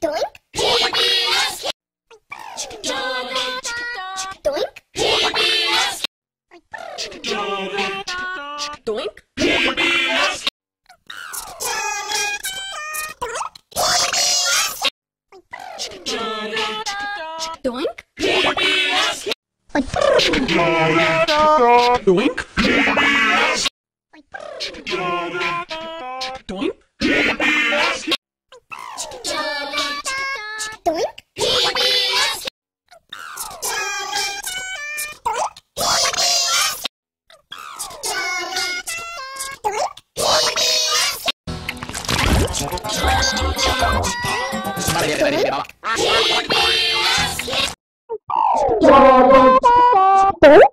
Doink. Doink. Doink. Doink. Doink. Doink. Doink. Bye.